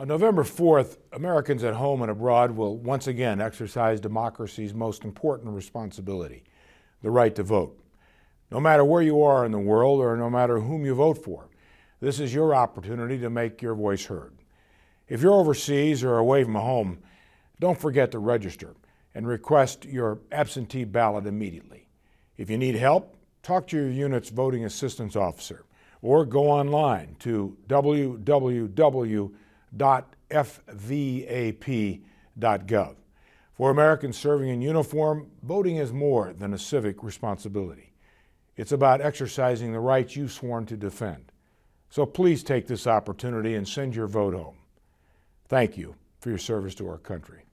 On November 4th, Americans at home and abroad will once again exercise democracy's most important responsibility the right to vote. No matter where you are in the world or no matter whom you vote for, this is your opportunity to make your voice heard. If you're overseas or away from home, don't forget to register and request your absentee ballot immediately. If you need help, talk to your unit's voting assistance officer or go online to www.fvap.gov. For Americans serving in uniform, voting is more than a civic responsibility. It's about exercising the rights you've sworn to defend. So please take this opportunity and send your vote home. Thank you for your service to our country.